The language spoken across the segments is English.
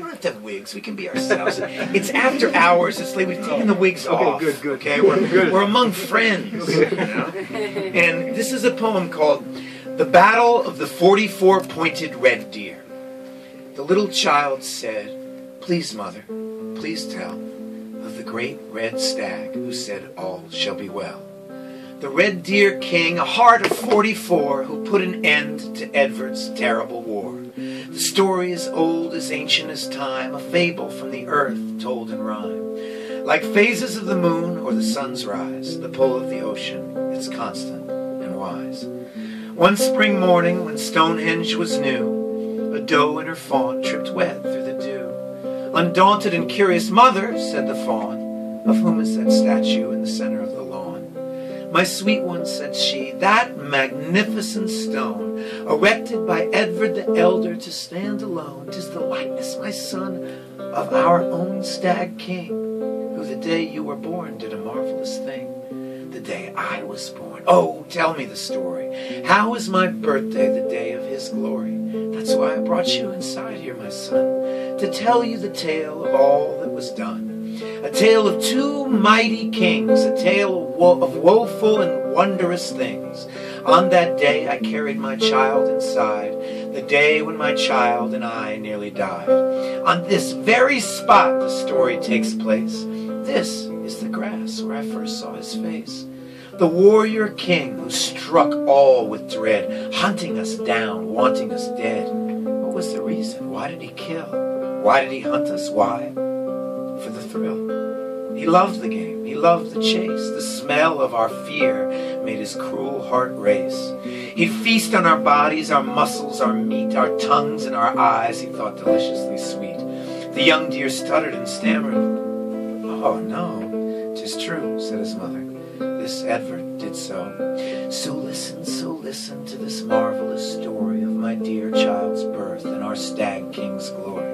don't have to have wigs. We can be ourselves. It's after hours. It's late. We've taken the wigs Okay, off. good, good. Okay, we're, Good. we're among friends. You know? And this is a poem called The Battle of the 44 Pointed Red Deer. The little child said, Please, mother, please tell of the great red stag who said, All shall be well. The red deer king, a hart of 44, who put an end to Edward's terrible war. The story is old, as ancient as time, a fable from the earth told in rhyme. Like phases of the moon or the sun's rise, the pull of the ocean, it's constant and wise. One spring morning, when Stonehenge was new, a doe and her fawn tripped wet through the dew. Undaunted and curious mother, said the fawn, of whom is that statue in the center of the? My sweet one, said she, that magnificent stone, erected by Edward the Elder to stand alone, tis the likeness, my son, of our own stag king, who the day you were born did a marvelous thing. The day I was born. Oh, tell me the story. How is my birthday the day of his glory? That's why I brought you inside here, my son, to tell you the tale of all that was done. A tale of two mighty kings, a tale of, wo- of woeful and wondrous things. On that day I carried my child inside, the day when my child and I nearly died. On this very spot the story takes place. This is the grass where I first saw his face. The warrior king who struck all with dread, hunting us down, wanting us dead. What was the reason? Why did he kill? Why did he hunt us? Why? For the thrill. He loved the game. He loved the chase. The smell of our fear made his cruel heart race. He'd feast on our bodies, our muscles, our meat, our tongues, and our eyes. He thought deliciously sweet. The young deer stuttered and stammered. Oh, no, 'tis true, said his mother. This Edward did so. So listen, so listen to this marvelous story of my dear child's birth and our stag king's glory.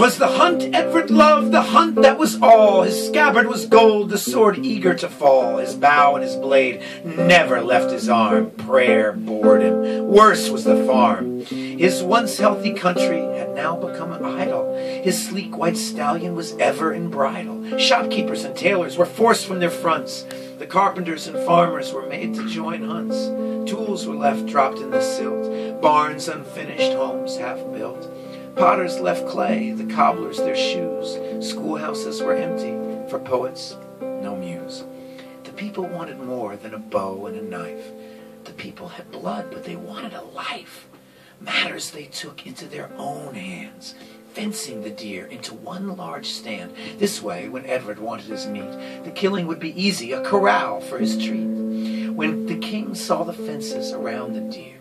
'Twas the hunt Edward loved, the hunt that was all. His scabbard was gold, the sword eager to fall. His bow and his blade never left his arm. Prayer bored him. Worse was the farm. His once healthy country had now become an idle. His sleek white stallion was ever in bridle. Shopkeepers and tailors were forced from their fronts. The carpenters and farmers were made to join hunts. Tools were left dropped in the silt. Barns unfinished, homes half built. Potters left clay, the cobblers their shoes. Schoolhouses were empty. For poets, no muse. The people wanted more than a bow and a knife. The people had blood, but they wanted a life. Matters they took into their own hands, fencing the deer into one large stand. This way, when Edward wanted his meat, the killing would be easy, a corral for his treat. When the king saw the fences around the deer,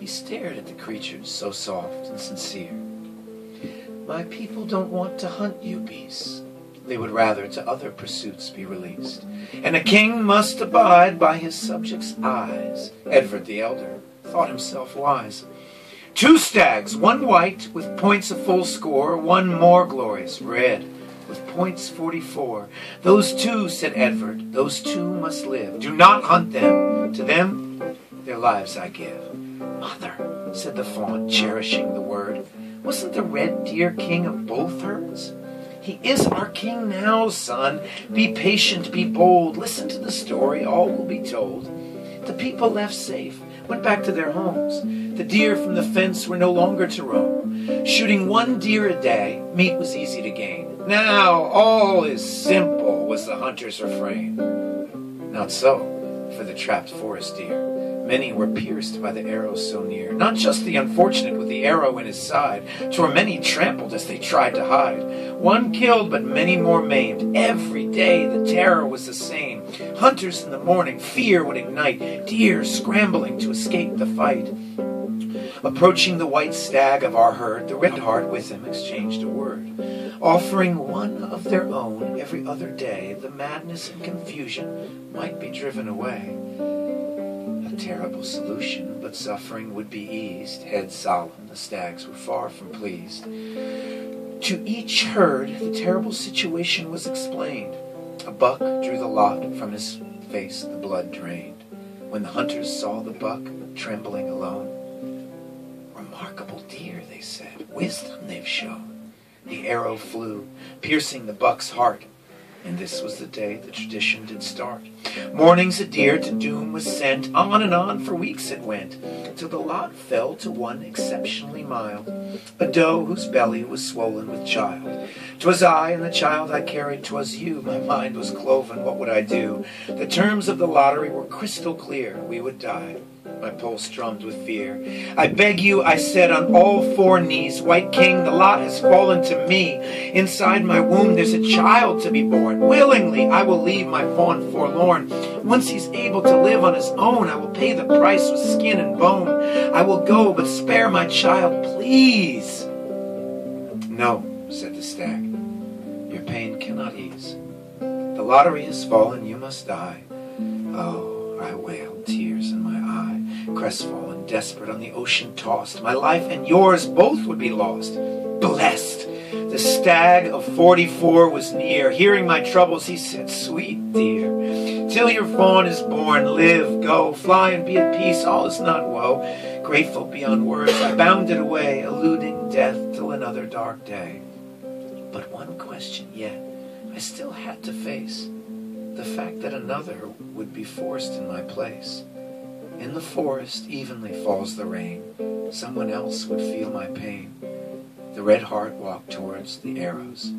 he stared at the creatures so soft and sincere. My people don't want to hunt you beasts. They would rather to other pursuits be released. And a king must abide by his subjects' eyes. Edward the Elder thought himself wise. Two stags, one white with points a full score, one more glorious, red with points forty-four. Those two, said Edward, those two must live. Do not hunt them. To them, their lives I give. Mother, said the fawn, cherishing the word, wasn't the red deer king of both herds? He is our king now, son. Be patient, be bold. Listen to the story, all will be told. The people left safe, went back to their homes. The deer from the fence were no longer to roam. Shooting one deer a day, meat was easy to gain. Now all is simple, was the hunter's refrain. Not so for the trapped forest deer. Many were pierced by the arrow so near. Not just the unfortunate with the arrow in his side. 'Twere many trampled as they tried to hide. One killed, but many more maimed. Every day the terror was the same. Hunters in the morning, fear would ignite. Deer scrambling to escape the fight. Approaching the white stag of our herd, the red hart with him exchanged a word. Offering one of their own every other day, the madness and confusion might be driven away. A terrible solution, but suffering would be eased. Head solemn, the stags were far from pleased. To each herd, the terrible situation was explained. A buck drew the lot, from his face the blood drained. When the hunters saw the buck, trembling alone, Remarkable deer, they said, wisdom they've shown. the arrow flew, piercing the buck's heart. And this was the day the tradition did start. Mornings a deer to doom was sent, on and on for weeks it went, till the lot fell to one exceptionally mild, a doe whose belly was swollen with child. 'Twas I, and the child I carried 'twas you. My mind was cloven, what would I do? The terms of the lottery were crystal clear. We would die my pulse drummed with fear. I beg you, I said on all four knees, White King, the lot has fallen to me. Inside my womb there's a child to be born. Willingly I will leave my fawn forlorn. Once he's able to live on his own, I will pay the price with skin and bone. I will go, but spare my child, please. No, said the stag, your pain cannot ease. The lottery has fallen, you must die. Oh, I wailed, tears crestfallen, desperate, on the ocean tossed. My life and yours both would be lost. Blessed! The stag of 44 was near. Hearing my troubles, he said, Sweet dear, till your fawn is born, live, go, fly and be at peace, all is not woe. Grateful beyond words, I bounded away, eluding death till another dark day. But one question yet I still had to face the fact that another would be forced in my place. In the forest evenly falls the rain. Someone else would feel my pain. The red hart walked towards the arrows.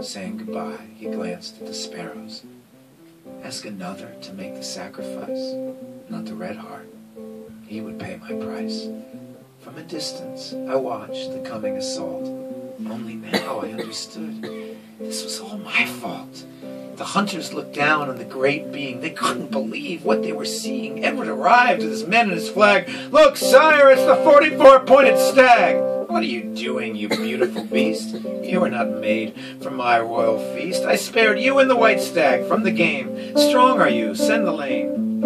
Saying goodbye, he glanced at the sparrows. Ask another to make the sacrifice, not the red hart. He would pay my price. From a distance, I watched the coming assault. Only now I understood. This was all my fault. The hunters looked down on the great being. They couldn't believe what they were seeing. Edward arrived with his men and his flag. Look, sire, it's the 44 pointed stag. What are you doing, you beautiful beast? You are not made for my royal feast. I spared you and the white stag from the game. Strong are you, send the lame.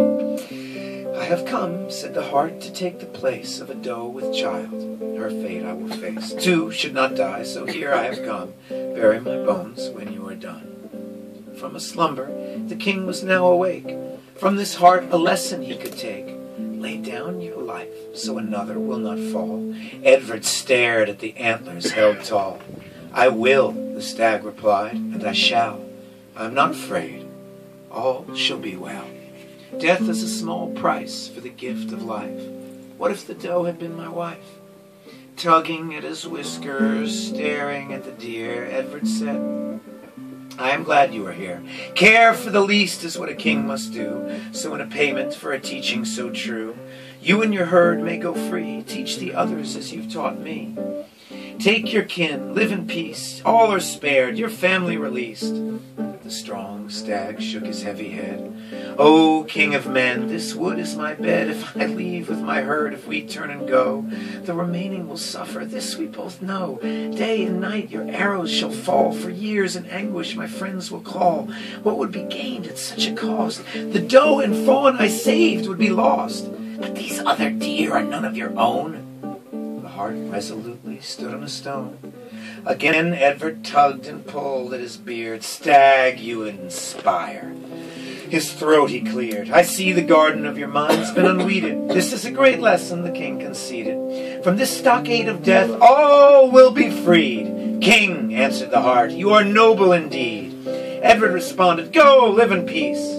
I have come, said the hart, to take the place of a doe with child. Her fate I will face. Two should not die, so here I have come. Bury my bones when you are done from a slumber, the king was now awake. From this hart a lesson he could take. Lay down your life so another will not fall. Edward stared at the antlers held tall. I will, the stag replied, and I shall. I am not afraid. All shall be well. Death is a small price for the gift of life. What if the doe had been my wife? Tugging at his whiskers, staring at the deer, Edward said, I am glad you are here. Care for the least is what a king must do. So in a payment for a teaching so true, you and your herd may go free. Teach the others as you've taught me. Take your kin, live in peace. All are spared, your family released. The strong stag shook his heavy head. O King of men, this wood is my bed. If I leave with my herd, if we turn and go, the remaining will suffer. This we both know. Day and night your arrows shall fall. For years in anguish my friends will call. What would be gained at such a cost? The doe and fawn I saved would be lost. But these other deer are none of your own. The hart resolutely stood on a stone. Again Edward tugged and pulled at his beard. Stag, you inspire. His throat he cleared. I see the garden of your mind's been unweeded. This is a great lesson, the king conceded. From this stockade of death, all will be freed. King, answered the hart, you are noble indeed. Edward responded, Go, live in peace.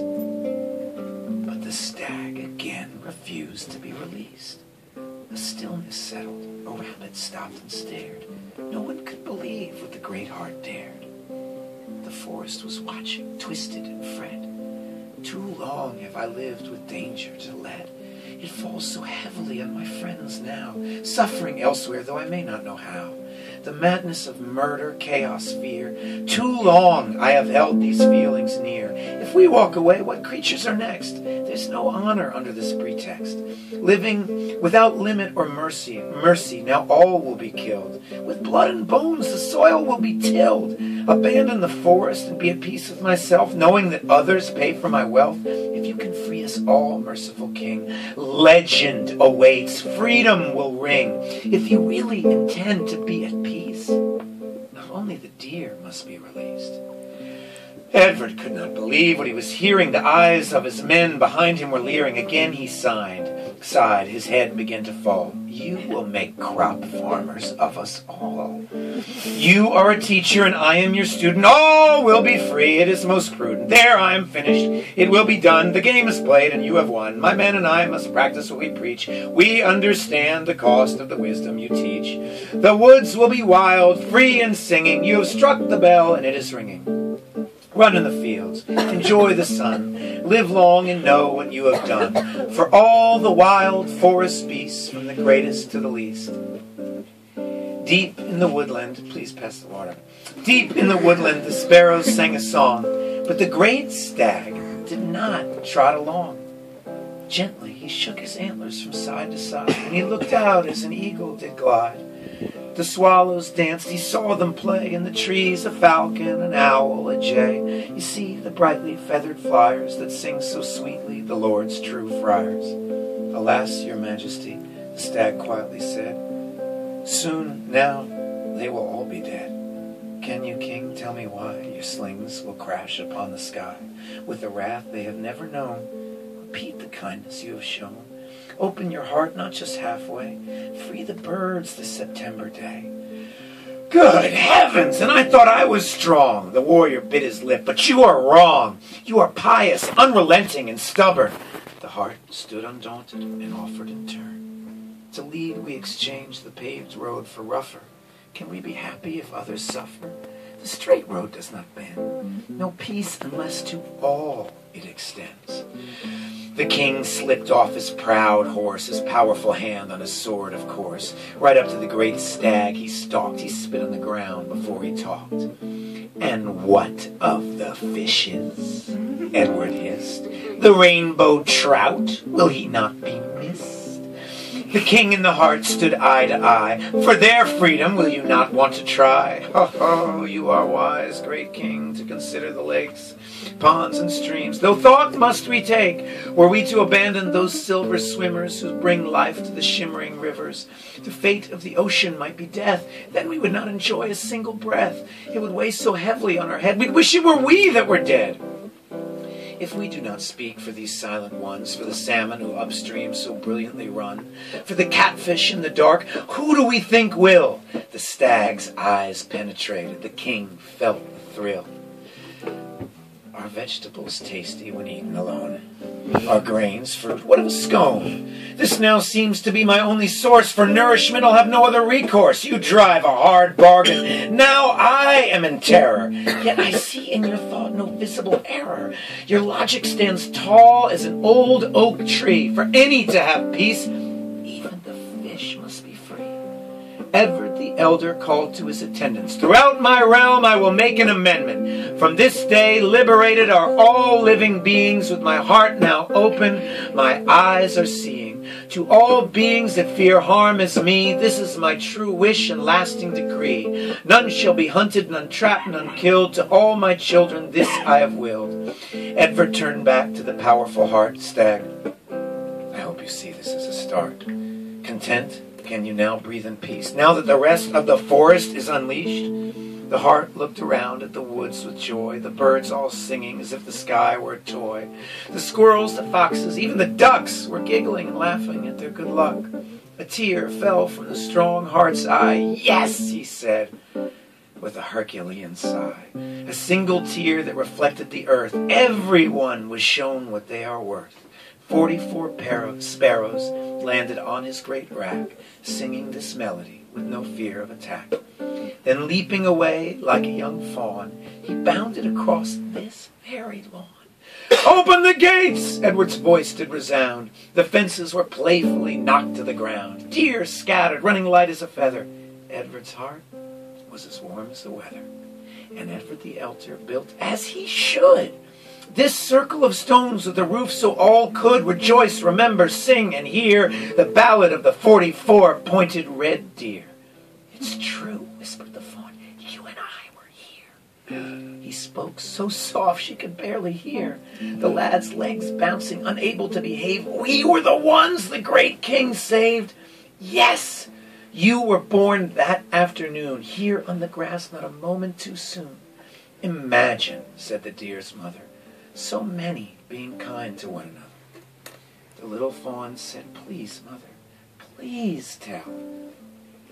But the stag again refused to be released. A stillness settled. A rabbit stopped and stared. Great hart dared. The forest was watching, twisted and fret. Too long have I lived with danger to let. It falls so heavily on my friends now, suffering elsewhere, though I may not know how. The madness of murder, chaos, fear. Too long I have held these feelings near. If we walk away, what creatures are next? There's no honor under this pretext. Living without limit or mercy, mercy, now all will be killed. With blood and bones, the soil will be tilled. Abandon the forest and be at peace with myself, knowing that others pay for my wealth. If you can free us all, merciful King, legend awaits. Freedom will ring. If you really intend to be at peace, not only the deer must be released. Edward could not believe what he was hearing. The eyes of his men behind him were leering. Again he sighed, sighed. His head began to fall. You will make crop farmers of us all. You are a teacher and I am your student. All will be free. It is most prudent. There, I am finished. It will be done. The game is played and you have won. My men and I must practice what we preach. We understand the cost of the wisdom you teach. The woods will be wild, free and singing. You have struck the bell and it is ringing. Run in the fields, enjoy the sun, live long and know what you have done. For all the wild forest beasts, from the greatest to the least. Deep in the woodland, please pass the water. Deep in the woodland, the sparrows sang a song, but the great stag did not trot along. Gently, he shook his antlers from side to side, and he looked out as an eagle did glide. The swallows danced, he saw them play in the trees, a falcon, an owl, a jay. You see the brightly feathered flyers that sing so sweetly, the Lord's true friars. Alas, your majesty, the stag quietly said, soon now they will all be dead. Can you, king, tell me why your slings will crash upon the sky with a wrath they have never known? Repeat the kindness you have shown. Open your heart not just halfway. Free the birds this September day. Good heavens! And I thought I was strong. The warrior bit his lip, but you are wrong. You are pious, unrelenting, and stubborn. The hart stood undaunted and offered in turn. To lead, we exchange the paved road for rougher. Can we be happy if others suffer? The straight road does not bend. No peace unless to all it extends. The king slipped off his proud horse, his powerful hand on his sword, of course. Right up to the great stag he stalked. He spit on the ground before he talked. And what of the fishes? Edward hissed. The rainbow trout, will he not be? The king and the hart stood eye to eye. For their freedom will you not want to try? Ho ho, you are wise, great king, to consider the lakes, ponds, and streams. Though thought must we take, were we to abandon those silver swimmers who bring life to the shimmering rivers. The fate of the ocean might be death. Then we would not enjoy a single breath. It would weigh so heavily on our head. We'd wish it were we that were dead. If we do not speak for these silent ones, for the salmon who upstream so brilliantly run, for the catfish in the dark, who do we think will? The stag's eyes penetrated. The king felt the thrill. Are vegetables tasty when eaten alone? Are grains fruit? What of a scone? This now seems to be my only source for nourishment. I'll have no other recourse. You drive a hard bargain. Now I am in terror. Yet I see in your thought no visible error. Your logic stands tall as an old oak tree. For any to have peace, even the fish must Edward the elder called to his attendants. Throughout my realm I will make an amendment. From this day liberated are all living beings. With my heart now open, my eyes are seeing. To all beings that fear harm as me, this is my true wish and lasting decree. None shall be hunted, none trapped, none killed. To all my children this I have willed. Edward turned back to the powerful hart stag. I hope you see this as a start. Content? Can you now breathe in peace? Now that the rest of the forest is unleashed? The hart looked around at the woods with joy, the birds all singing as if the sky were a toy. The squirrels, the foxes, even the ducks were giggling and laughing at their good luck. A tear fell from the strong hart's eye. Yes, he said, with a Herculean sigh. A single tear that reflected the earth. Everyone was shown what they are worth. Forty-four pair of sparrows landed on his great rack, singing this melody with no fear of attack. Then, leaping away like a young fawn, he bounded across this very lawn. Open the gates! Edward's voice did resound. The fences were playfully knocked to the ground. Deer scattered, running light as a feather. Edward's heart was as warm as the weather. And Edward the elder built as he should. This circle of stones with a roof so all could rejoice, remember, sing, and hear the ballad of the forty-four pointed red deer. It's true, whispered the fawn. You and I were here. He spoke so soft she could barely hear. The lad's legs bouncing, unable to behave. We were the ones the great king saved. Yes, you were born that afternoon, here on the grass, not a moment too soon. Imagine, said the deer's mother, so many being kind to one another. The little fawn said, Please, mother, please tell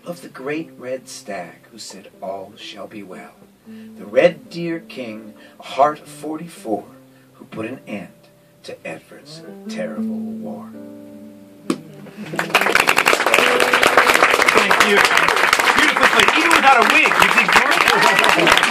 of the great red stag who said, All shall be well. The red deer king, a hart of 44, who put an end to Edward's terrible war you, beautifully, even without a wig, you did great.